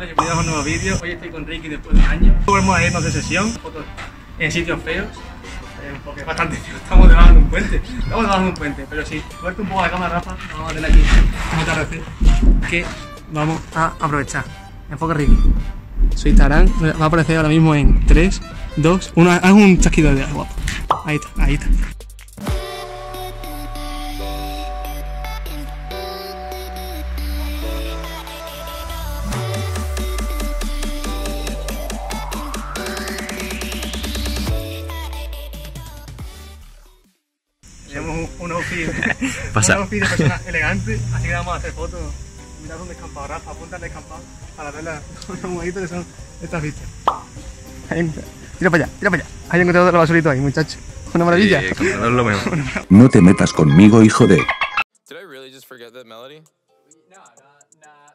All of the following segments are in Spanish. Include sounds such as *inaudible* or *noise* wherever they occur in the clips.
bienvenidos a un nuevo vídeo. Hoy estoy con Ricky después de un año. Volvemos a irnos de sesión, fotos en sitios feos. eh, Porque es bastante feo, estamos debajo de un puente. Estamos debajo de un puente, pero sí, suelta un poco la cámara, Rafa. Vamos a tener aquí un atardecer que vamos a aprovechar. Enfoca Ricky. Su Instagram va a aparecer ahora mismo en 3, 2, 1. Haz un chasquido de agua. Ahí está, ahí está. Pasa. un outfit de persona elegante, así que vamos a hacer fotos. Mirad un descampado, Rafa, apunta al descampado para ver la- los que son estas vistas. Tira para allá, tira para allá. Hay encontrado otro basurito ahí, muchacho. Una maravilla. Eh, no es lo mejor. No te metas conmigo, hijo de... Did I really just forget that melody? Na, na,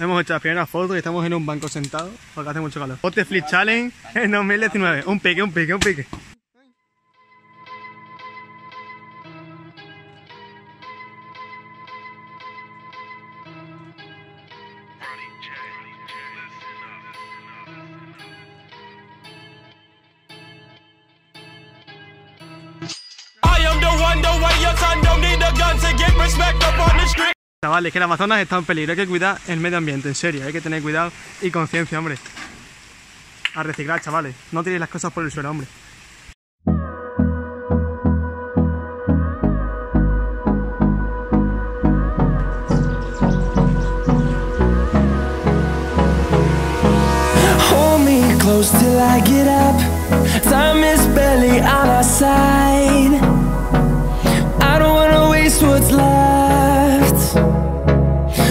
Hemos hecho las primeras fotos y estamos en un banco sentado porque hace mucho calor. Pote Flip Challenge en 2019. Un pique, un pique, un pique. I am the one, the way your son don't need a gun to get respect Chavales, que el Amazonas está en peligro. Hay que cuidar el medio ambiente, en serio. Hay que tener cuidado y conciencia, hombre. A reciclar, chavales. No tiréis las cosas por el suelo, hombre. I don't wanna waste what's left.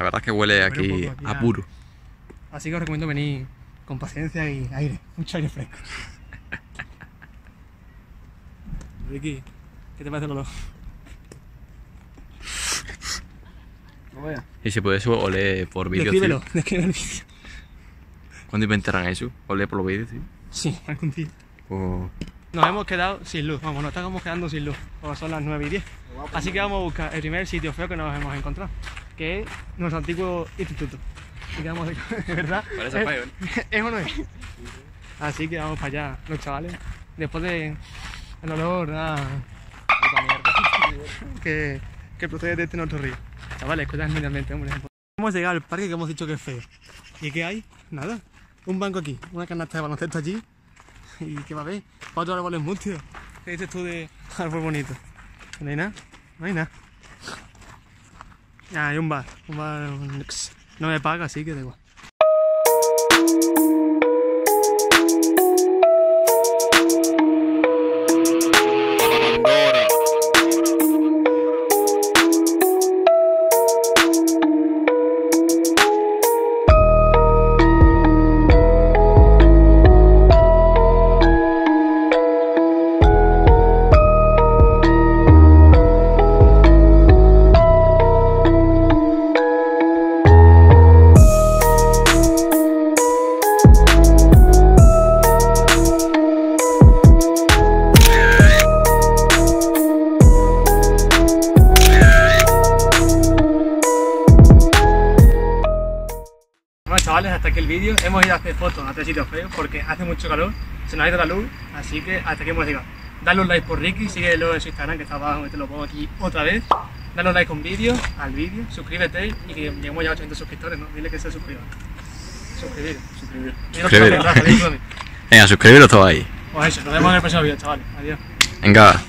La verdad es que huele aquí un poco aquí a a- puro. Así que os recomiendo venir con paciencia y aire. Mucho aire fresco. *laughs* Ricky, ¿qué te parece el olor? No. Y se puede eso oler por vídeo. Descríbelo, tío. describe el vídeo. ¿Cuándo inventarán eso? Oler por los vídeos, tío. Sí, algún día. Nos hemos quedado sin luz, vamos, nos estamos quedando sin luz, son las 9 y 10. Así que vamos a buscar el primer sitio feo que nos hemos encontrado, que es nuestro antiguo instituto. Así que vamos a *laughs* de verdad. Parece es- feo, *laughs* ¿Es o no es? Así que vamos para allá, los chavales. Después de el olor a. *laughs* que, que procede de este nuestro río. Chavales, medio ambiente, hombre. Hemos llegado al parque que hemos dicho que es feo. ¿Y qué hay? Nada. Un banco aquí, una canasta de baloncesto allí. ¿Y qué va a haber? Cuatro árboles múltiples. ¿Qué dices tú de árbol bonito? No hay nada, no hay nada. Ah, hay un bar, un bar. No me paga, así que da igual. Hasta aquí el vídeo. Hemos ido a hacer fotos a tres sitios feos porque hace mucho calor, se nos ha ido la luz, así que hasta aquí hemos llegado. Dale un like por Ricky, síguelo en su Instagram que está abajo, te lo pongo aquí otra vez. Dale un like con vídeo, al vídeo, suscríbete y que lleguemos ya a 800 suscriptores, ¿no? Dile que se suscriba. Suscribir, suscribir. Venga, suscribiros todos ahí. Pues eso, nos vemos en el próximo vídeo, chavales. Adiós. Venga.